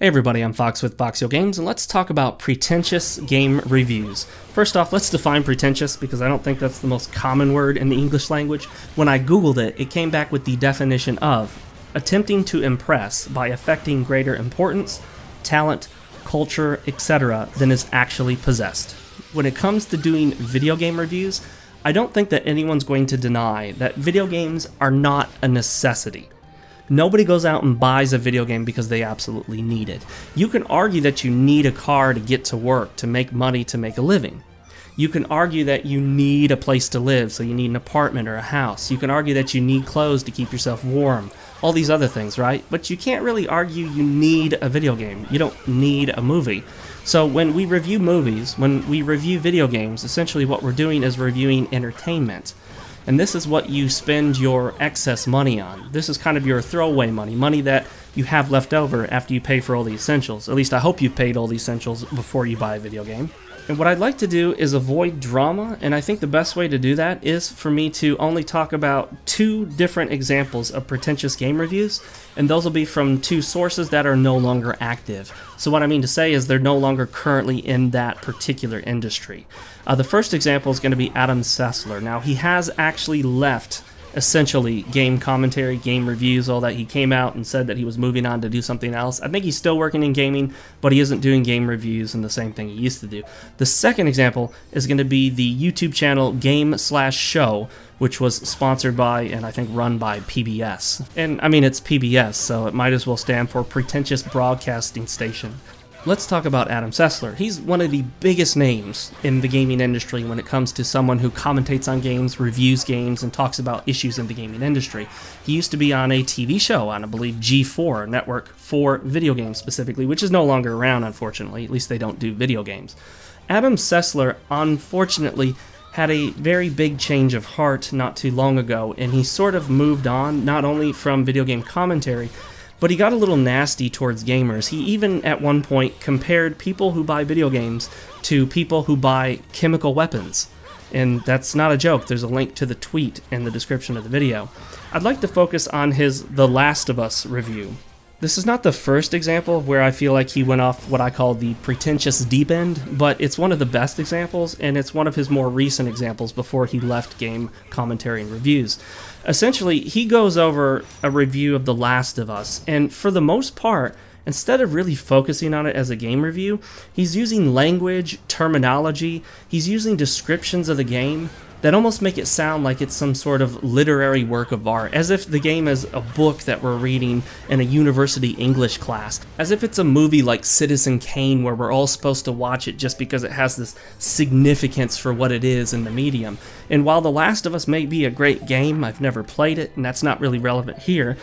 Hey everybody, I'm Fox with Foxeo Games, and let's talk about pretentious game reviews. First off, let's define pretentious because I don't think that's the most common word in the English language. When I googled it, it came back with the definition of attempting to impress by affecting greater importance, talent, culture, etc. than is actually possessed. When it comes to doing video game reviews, I don't think that anyone's going to deny that video games are not a necessity. Nobody goes out and buys a video game because they absolutely need it. You can argue that you need a car to get to work, to make money, to make a living. You can argue that you need a place to live, so you need an apartment or a house. You can argue that you need clothes to keep yourself warm. All these other things, right? But you can't really argue you need a video game. You don't need a movie. So when we review movies, when we review video games, essentially what we're doing is reviewing entertainment. And this is what you spend your excess money on. This is kind of your throwaway money, money that you have left over after you pay for all the essentials. At least I hope you've paid all the essentials before you buy a video game. And what I'd like to do is avoid drama, and I think the best way to do that is for me to only talk about two different examples of pretentious game reviews, and those will be from two sources that are no longer active. So what I mean to say is they're no longer currently in that particular industry. Uh, the first example is going to be Adam Sessler. Now, he has actually left essentially game commentary, game reviews, all that. He came out and said that he was moving on to do something else. I think he's still working in gaming, but he isn't doing game reviews and the same thing he used to do. The second example is going to be the YouTube channel Game Slash Show, which was sponsored by and I think run by PBS. And I mean, it's PBS, so it might as well stand for Pretentious Broadcasting Station. Let's talk about Adam Sessler. He's one of the biggest names in the gaming industry when it comes to someone who commentates on games, reviews games, and talks about issues in the gaming industry. He used to be on a TV show on, I believe, G4 network for video games specifically, which is no longer around, unfortunately. At least they don't do video games. Adam Sessler, unfortunately, had a very big change of heart not too long ago, and he sort of moved on, not only from video game commentary, but he got a little nasty towards gamers. He even, at one point, compared people who buy video games to people who buy chemical weapons. And that's not a joke. There's a link to the tweet in the description of the video. I'd like to focus on his The Last of Us review. This is not the first example where I feel like he went off what I call the pretentious deep end, but it's one of the best examples, and it's one of his more recent examples before he left game commentary and reviews. Essentially, he goes over a review of The Last of Us, and for the most part, instead of really focusing on it as a game review, he's using language, terminology, he's using descriptions of the game that almost make it sound like it's some sort of literary work of art, as if the game is a book that we're reading in a university English class, as if it's a movie like Citizen Kane where we're all supposed to watch it just because it has this significance for what it is in the medium. And while The Last of Us may be a great game, I've never played it, and that's not really relevant here,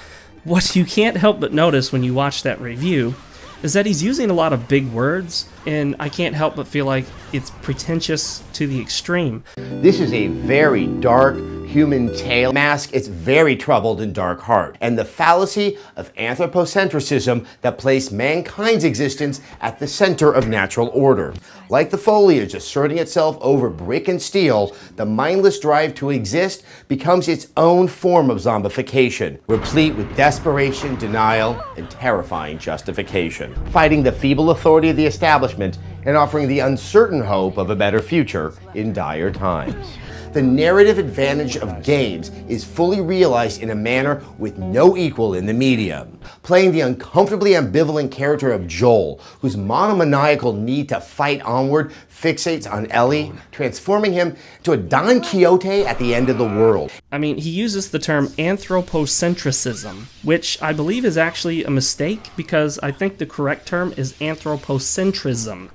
what you can't help but notice when you watch that review is that he's using a lot of big words, and I can't help but feel like it's pretentious to the extreme. This is a very dark, human tale mask its very troubled and dark heart, and the fallacy of anthropocentrism that placed mankind's existence at the center of natural order. Like the foliage asserting itself over brick and steel, the mindless drive to exist becomes its own form of zombification, replete with desperation, denial, and terrifying justification. Fighting the feeble authority of the establishment and offering the uncertain hope of a better future in dire times the narrative advantage of games is fully realized in a manner with no equal in the media. Playing the uncomfortably ambivalent character of Joel, whose monomaniacal need to fight onward fixates on Ellie, transforming him to a Don Quixote at the end of the world. I mean, he uses the term anthropocentrism, which I believe is actually a mistake because I think the correct term is anthropocentrism.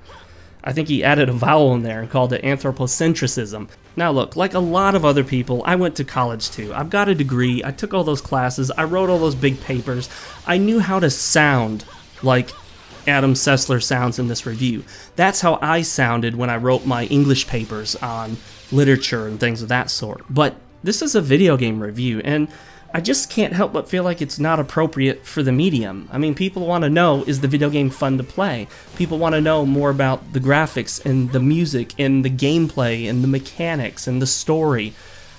I think he added a vowel in there and called it anthropocentrism. Now look, like a lot of other people, I went to college too. I've got a degree, I took all those classes, I wrote all those big papers. I knew how to sound like Adam Sessler sounds in this review. That's how I sounded when I wrote my English papers on literature and things of that sort. But this is a video game review, and I just can't help but feel like it's not appropriate for the medium. I mean, people want to know is the video game fun to play? People want to know more about the graphics and the music and the gameplay and the mechanics and the story.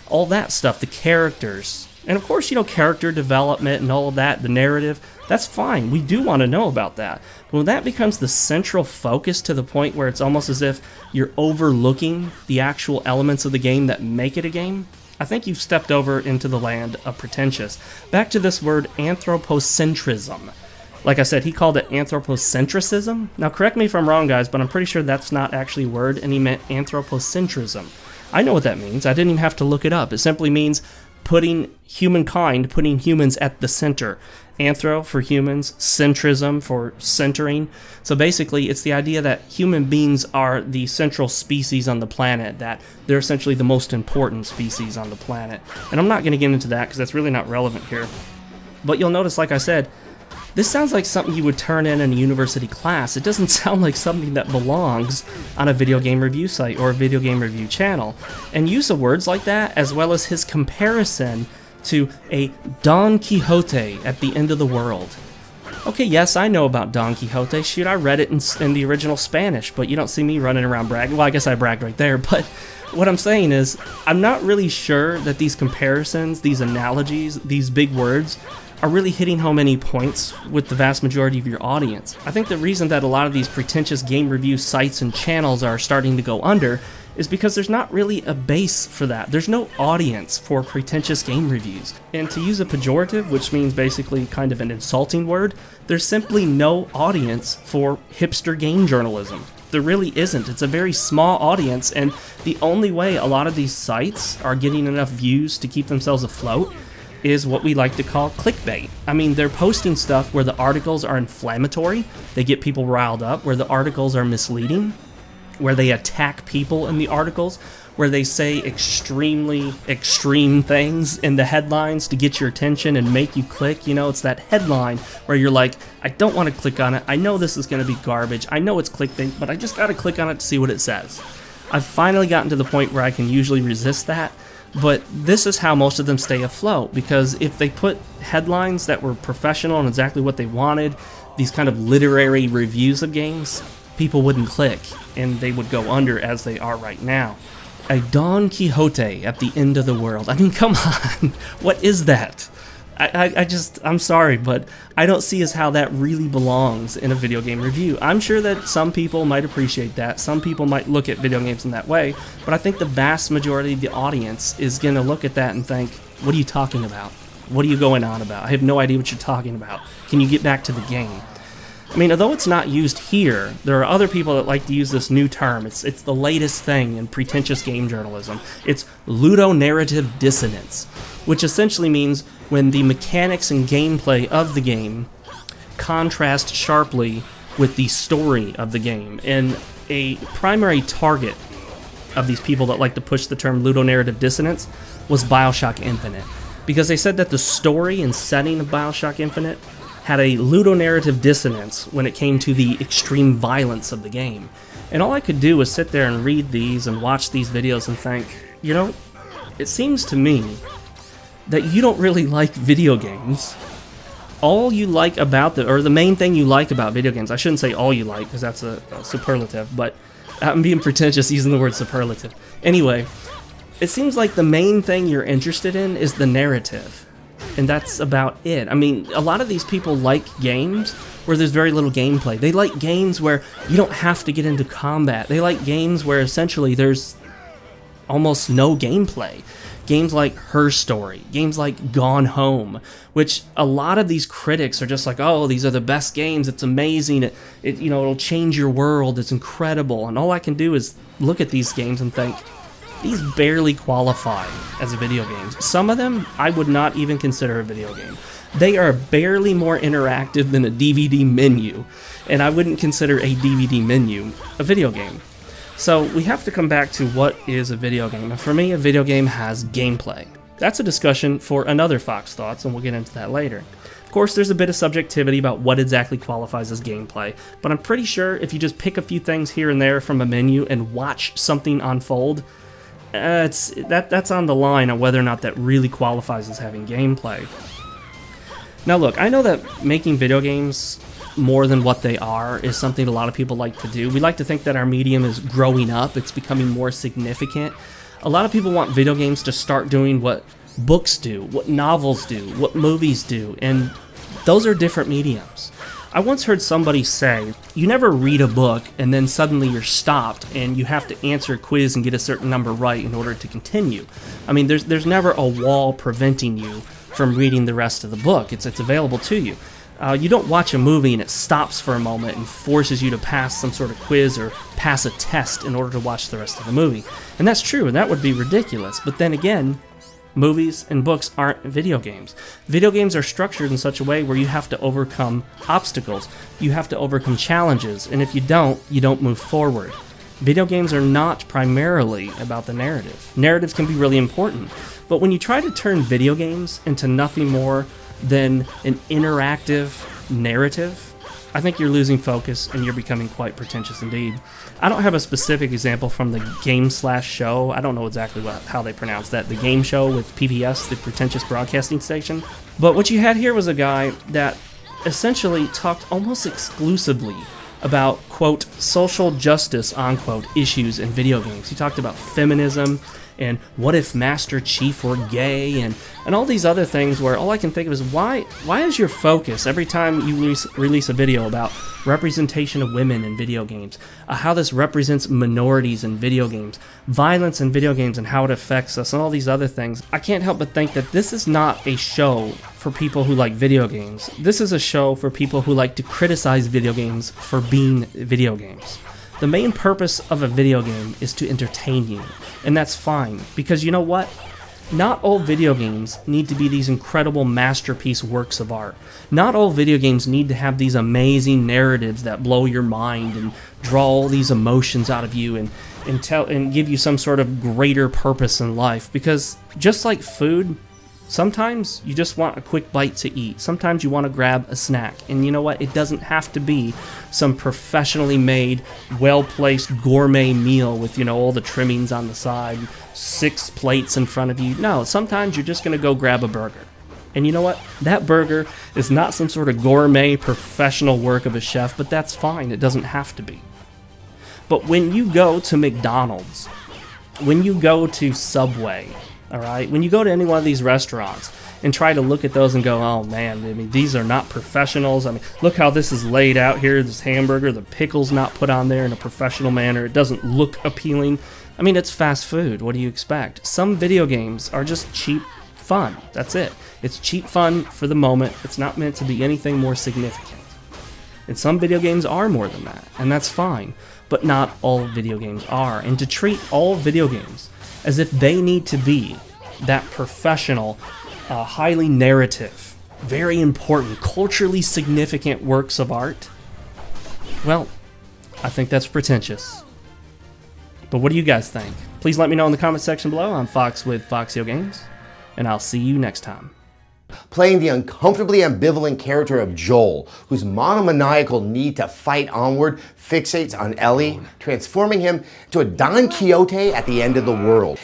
All that stuff, the characters. And of course, you know, character development and all of that, the narrative, that's fine. We do want to know about that. But when that becomes the central focus to the point where it's almost as if you're overlooking the actual elements of the game that make it a game, I think you've stepped over into the land of pretentious. Back to this word anthropocentrism. Like I said, he called it anthropocentrism. Now, correct me if I'm wrong, guys, but I'm pretty sure that's not actually a word, and he meant anthropocentrism. I know what that means. I didn't even have to look it up. It simply means putting humankind, putting humans at the center. Anthro for humans, centrism for centering. So basically, it's the idea that human beings are the central species on the planet, that they're essentially the most important species on the planet. And I'm not going to get into that because that's really not relevant here. But you'll notice, like I said, this sounds like something you would turn in in a university class. It doesn't sound like something that belongs on a video game review site or a video game review channel. And use of words like that, as well as his comparison to a Don Quixote at the end of the world. Okay, yes, I know about Don Quixote. Shoot, I read it in, in the original Spanish, but you don't see me running around bragging. Well, I guess I bragged right there, but what I'm saying is, I'm not really sure that these comparisons, these analogies, these big words are really hitting home any points with the vast majority of your audience. I think the reason that a lot of these pretentious game review sites and channels are starting to go under is because there's not really a base for that. There's no audience for pretentious game reviews. And to use a pejorative, which means basically kind of an insulting word, there's simply no audience for hipster game journalism. There really isn't. It's a very small audience, and the only way a lot of these sites are getting enough views to keep themselves afloat is what we like to call clickbait. I mean, they're posting stuff where the articles are inflammatory, they get people riled up, where the articles are misleading, where they attack people in the articles, where they say extremely extreme things in the headlines to get your attention and make you click. You know, it's that headline where you're like, I don't want to click on it. I know this is going to be garbage. I know it's clickbait, but I just got to click on it to see what it says. I've finally gotten to the point where I can usually resist that but this is how most of them stay afloat because if they put headlines that were professional and exactly what they wanted, these kind of literary reviews of games, people wouldn't click and they would go under as they are right now. A Don Quixote at the end of the world. I mean, come on. what is that? I, I, just, I'm sorry, but I don't see as how that really belongs in a video game review. I'm sure that some people might appreciate that. Some people might look at video games in that way, but I think the vast majority of the audience is going to look at that and think, what are you talking about? What are you going on about? I have no idea what you're talking about. Can you get back to the game? I mean, although it's not used here, there are other people that like to use this new term. It's it's the latest thing in pretentious game journalism. It's ludonarrative dissonance, which essentially means when the mechanics and gameplay of the game contrast sharply with the story of the game. And a primary target of these people that like to push the term ludonarrative dissonance was Bioshock Infinite. Because they said that the story and setting of Bioshock Infinite had a ludonarrative dissonance when it came to the extreme violence of the game. And all I could do was sit there and read these and watch these videos and think, you know, it seems to me that you don't really like video games. All you like about the, or the main thing you like about video games, I shouldn't say all you like because that's a, a superlative, but I'm being pretentious using the word superlative. Anyway, it seems like the main thing you're interested in is the narrative. And that's about it. I mean, a lot of these people like games where there's very little gameplay. They like games where you don't have to get into combat. They like games where essentially there's almost no gameplay games like Her Story, games like Gone Home, which a lot of these critics are just like, oh, these are the best games. It's amazing. It, it you know, it'll change your world. It's incredible. And all I can do is look at these games and think, these barely qualify as video games. Some of them I would not even consider a video game. They are barely more interactive than a DVD menu, and I wouldn't consider a DVD menu a video game. So we have to come back to what is a video game. For me, a video game has gameplay. That's a discussion for another Fox Thoughts, and we'll get into that later. Of course, there's a bit of subjectivity about what exactly qualifies as gameplay, but I'm pretty sure if you just pick a few things here and there from a menu and watch something unfold, uh, it's that that's on the line on whether or not that really qualifies as having gameplay. Now, look, I know that making video games more than what they are is something a lot of people like to do. We like to think that our medium is growing up, it's becoming more significant. A lot of people want video games to start doing what books do, what novels do, what movies do, and those are different mediums. I once heard somebody say, you never read a book and then suddenly you're stopped and you have to answer a quiz and get a certain number right in order to continue. I mean, there's, there's never a wall preventing you from reading the rest of the book. It's, it's available to you. Uh, you don't watch a movie and it stops for a moment and forces you to pass some sort of quiz or pass a test in order to watch the rest of the movie. And that's true, and that would be ridiculous. But then again, movies and books aren't video games. Video games are structured in such a way where you have to overcome obstacles, you have to overcome challenges, and if you don't, you don't move forward. Video games are not primarily about the narrative. Narratives can be really important, but when you try to turn video games into nothing more than an interactive narrative, I think you're losing focus and you're becoming quite pretentious indeed. I don't have a specific example from the game slash show. I don't know exactly what, how they pronounce that. The game show with PBS, the pretentious broadcasting station. But what you had here was a guy that essentially talked almost exclusively about quote social justice unquote issues in video games. He talked about feminism and what if Master Chief were gay and and all these other things where all I can think of is why why is your focus every time you release, release a video about representation of women in video games, uh, how this represents minorities in video games, violence in video games and how it affects us and all these other things. I can't help but think that this is not a show for people who like video games. This is a show for people who like to criticize video games for being video games. The main purpose of a video game is to entertain you, and that's fine, because you know what? Not all video games need to be these incredible masterpiece works of art. Not all video games need to have these amazing narratives that blow your mind and draw all these emotions out of you and, and tell and give you some sort of greater purpose in life. Because just like food, Sometimes you just want a quick bite to eat. Sometimes you want to grab a snack. And you know what? It doesn't have to be some professionally made, well placed gourmet meal with, you know, all the trimmings on the side, six plates in front of you. No, sometimes you're just going to go grab a burger. And you know what? That burger is not some sort of gourmet professional work of a chef, but that's fine. It doesn't have to be. But when you go to McDonald's, when you go to Subway, all right, when you go to any one of these restaurants and try to look at those and go, oh man, I mean, these are not professionals. I mean, look how this is laid out here. This hamburger, the pickle's not put on there in a professional manner. It doesn't look appealing. I mean, it's fast food. What do you expect? Some video games are just cheap fun. That's it. It's cheap fun for the moment. It's not meant to be anything more significant. And some video games are more than that, and that's fine. But not all video games are. And to treat all video games as if they need to be that professional, uh, highly narrative, very important, culturally significant works of art, well, I think that's pretentious. But what do you guys think? Please let me know in the comment section below. I'm Fox with Foxeo Games, and I'll see you next time playing the uncomfortably ambivalent character of Joel, whose monomaniacal need to fight onward fixates on Ellie, transforming him to a Don Quixote at the end of the world.